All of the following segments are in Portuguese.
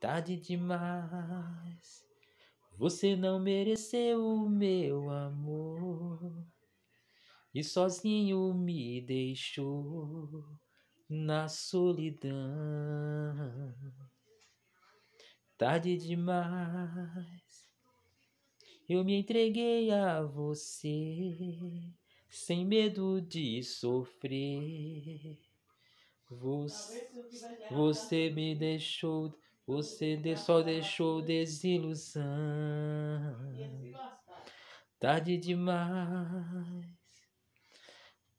Tarde demais. Você não mereceu o meu amor e sozinho me deixou na solidão. Tarde demais. Eu me entreguei a você sem medo de sofrer. Você, você me deixou você só deixou desilusão. Tarde demais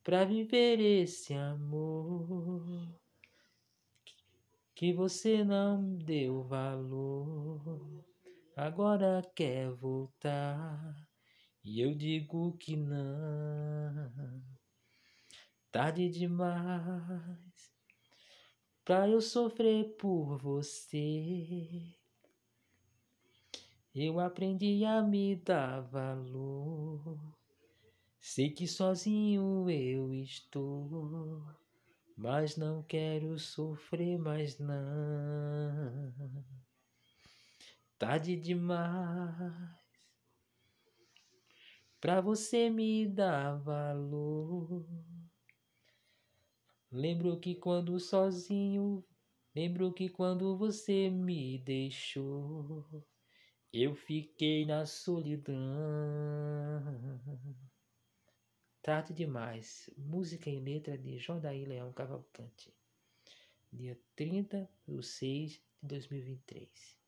pra viver esse amor que você não deu valor. Agora quer voltar e eu digo que não. Tarde demais pra eu sofrer por você. Eu aprendi a me dar valor. Sei que sozinho eu estou, mas não quero sofrer mais não. Tarde demais pra você me dar valor. Lembro que quando sozinho, lembro que quando você me deixou, eu fiquei na solidão. Tarde demais. Música e letra de Jodaí Leão Cavalcante. Dia 30 de 6 de 2023.